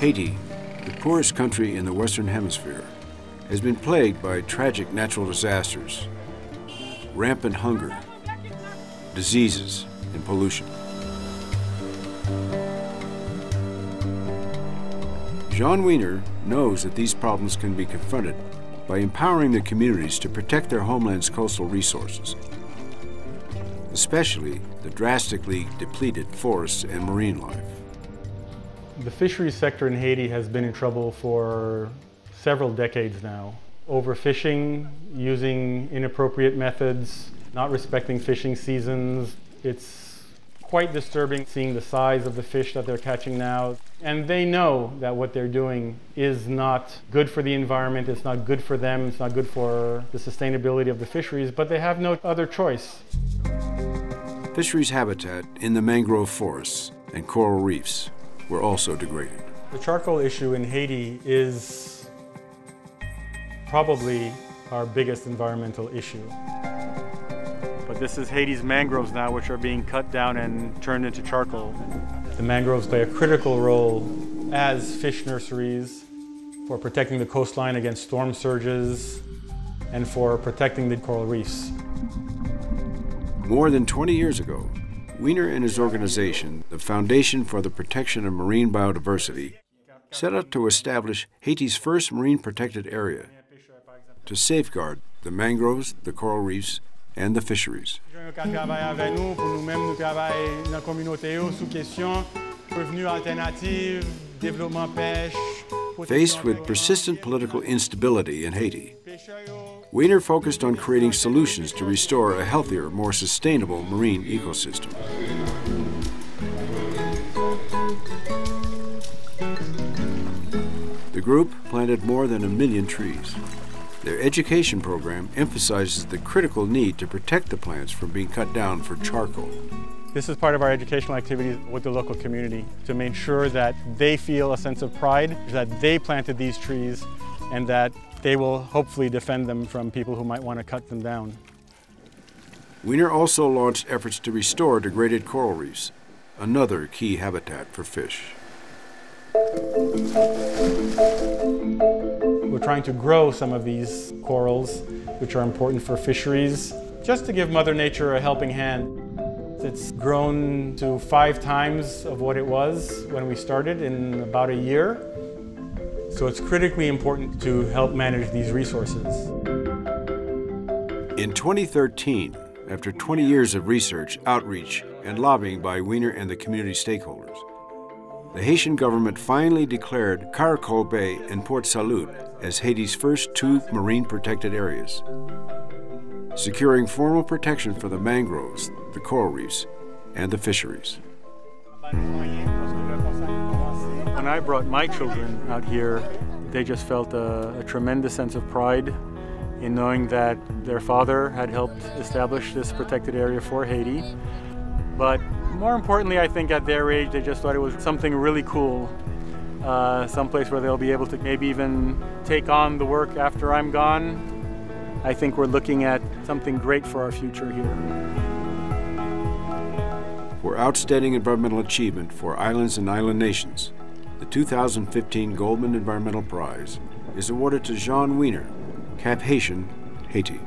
Haiti, the poorest country in the Western Hemisphere, has been plagued by tragic natural disasters, rampant hunger, diseases, and pollution. Jean Wiener knows that these problems can be confronted by empowering the communities to protect their homeland's coastal resources, especially the drastically depleted forests and marine life. The fisheries sector in Haiti has been in trouble for several decades now. Overfishing, using inappropriate methods, not respecting fishing seasons. It's quite disturbing seeing the size of the fish that they're catching now. And they know that what they're doing is not good for the environment, it's not good for them, it's not good for the sustainability of the fisheries, but they have no other choice. Fisheries habitat in the mangrove forests and coral reefs were also degraded. The charcoal issue in Haiti is probably our biggest environmental issue. But this is Haiti's mangroves now, which are being cut down and turned into charcoal. The mangroves play a critical role as fish nurseries for protecting the coastline against storm surges and for protecting the coral reefs. More than 20 years ago, Wiener and his organization, the Foundation for the Protection of Marine Biodiversity, set out to establish Haiti's first marine protected area to safeguard the mangroves, the coral reefs, and the fisheries. Faced with persistent political instability in Haiti, Wiener focused on creating solutions to restore a healthier, more sustainable marine ecosystem. The group planted more than a million trees. Their education program emphasizes the critical need to protect the plants from being cut down for charcoal. This is part of our educational activities with the local community to make sure that they feel a sense of pride that they planted these trees and that they will hopefully defend them from people who might want to cut them down. Wiener also launched efforts to restore degraded coral reefs, another key habitat for fish. We're trying to grow some of these corals, which are important for fisheries, just to give Mother Nature a helping hand. It's grown to five times of what it was when we started in about a year. So it's critically important to help manage these resources. In 2013, after 20 years of research, outreach, and lobbying by Wiener and the community stakeholders, the Haitian government finally declared Caracol Bay and Port Salut as Haiti's first two marine protected areas, securing formal protection for the mangroves, the coral reefs, and the fisheries. When I brought my children out here, they just felt a, a, tremendous sense of pride in knowing that their father had helped establish this protected area for Haiti. But more importantly, I think at their age, they just thought it was something really cool. Uh, someplace where they'll be able to maybe even take on the work after I'm gone. I think we're looking at something great for our future here. For outstanding environmental achievement for islands and island nations, the 2015 Goldman Environmental Prize is awarded to Jean Wiener, Cap Haitian, Haiti.